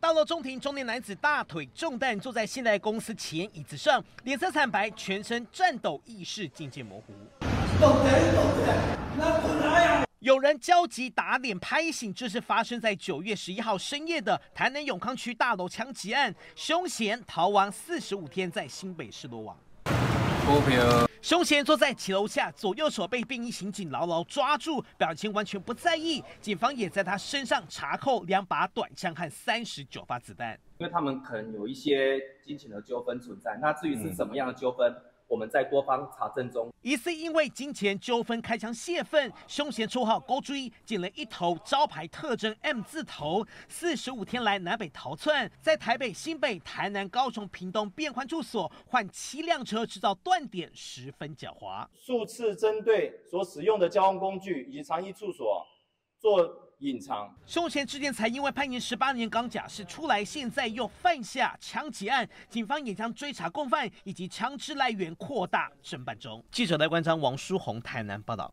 到了中庭，中年男子大腿中弹，坐在现代公司前椅子上，脸色惨白，全身颤抖，意识渐渐模糊。有人焦急打脸拍醒，这是发生在九月十一号深夜的台南永康区大楼枪击案，凶嫌逃亡四十五天，在新北市落网。凶嫌坐在骑楼下，左右手被便衣刑警牢牢抓住，表情完全不在意。警方也在他身上查扣两把短枪和三十九发子弹，因为他们可能有一些金钱的纠纷存在。那至于是什么样的纠纷？我们在多方查证中，疑似因为金钱纠纷开枪泄愤，凶嫌绰号勾追，剪了一头招牌特征 M 字头，四十五天来南北逃窜，在台北、新北、台南、高雄、屏东变换住所，换七辆车制造断点，十分狡猾。数次针对所使用的交通工具以及藏匿处所做。隐藏凶嫌之前才因为判刑十八年刚假释出来，现在又犯下枪击案，警方也将追查共犯以及枪支来源扩大侦办中。记者赖关张、王书红台南报道。